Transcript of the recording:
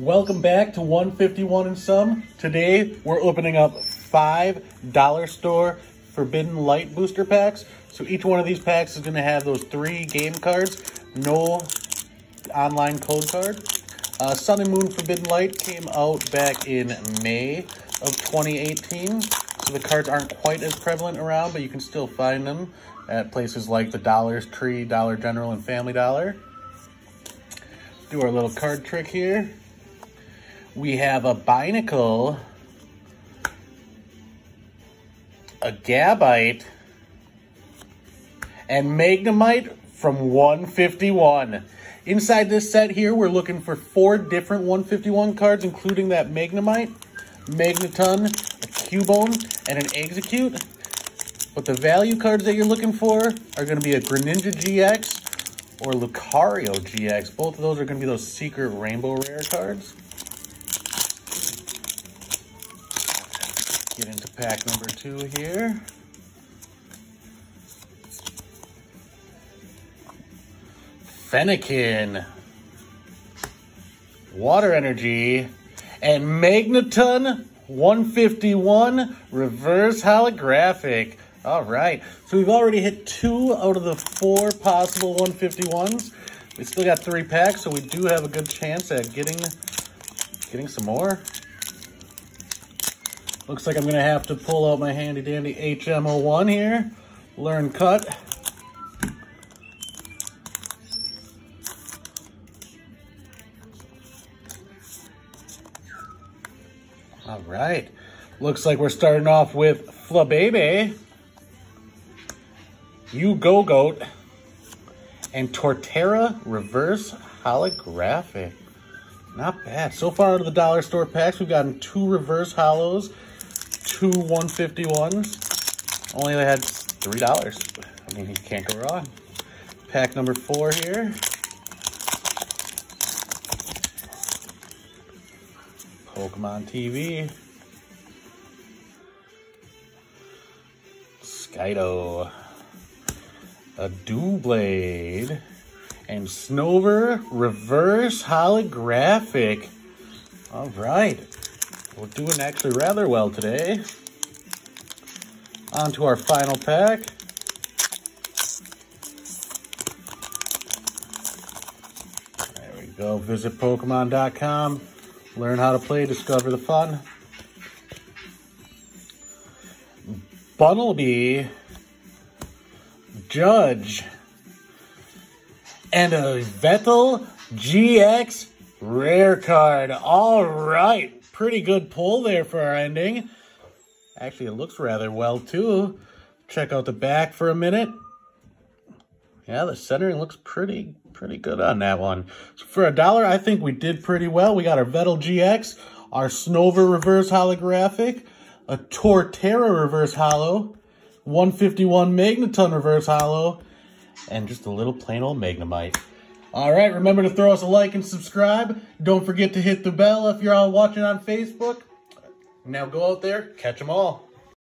Welcome back to 151 and some. Today we're opening up five dollar store Forbidden Light booster packs. So each one of these packs is going to have those three game cards, no online code card. Uh, Sun and Moon Forbidden Light came out back in May of 2018. So the cards aren't quite as prevalent around, but you can still find them at places like the Dollar's Tree, Dollar General, and Family Dollar. Do our little card trick here. We have a Binacle, a Gabite, and Magnemite from 151. Inside this set here, we're looking for four different 151 cards, including that Magnemite, Magneton, a Cubone, and an Exeggcute. But the value cards that you're looking for are going to be a Greninja GX or Lucario GX. Both of those are going to be those secret rainbow rare cards. Get into pack number two here. Fennekin, Water Energy, and Magneton 151 Reverse Holographic. All right, so we've already hit two out of the four possible 151s. We still got three packs, so we do have a good chance at getting, getting some more. Looks like I'm gonna have to pull out my handy dandy HM01 here. Learn cut. All right. Looks like we're starting off with Flabebe, You Gogoat, and Torterra Reverse Holographic. Not bad. So far out of the dollar store packs, we've gotten two reverse hollows, two 151s. Only they had $3. I mean, you can't go wrong. Pack number four here. Pokemon TV. Skiddo. A Doublade. And Snover Reverse Holographic. All right. We're doing actually rather well today. On to our final pack. There we go. Visit Pokemon.com. Learn how to play, discover the fun. Bunnelby. Judge. And a Yveltal GX Rare card. All right. Pretty good pull there for our ending. Actually, it looks rather well, too. Check out the back for a minute. Yeah, the centering looks pretty, pretty good on that one. So for a dollar, I think we did pretty well. We got our Yveltal GX, our Snover Reverse Holographic, a Torterra Reverse Hollow, 151 Magneton Reverse Hollow, and just a little plain old Magnemite. All right, remember to throw us a like and subscribe. Don't forget to hit the bell if you're all watching on Facebook. Now go out there, catch them all.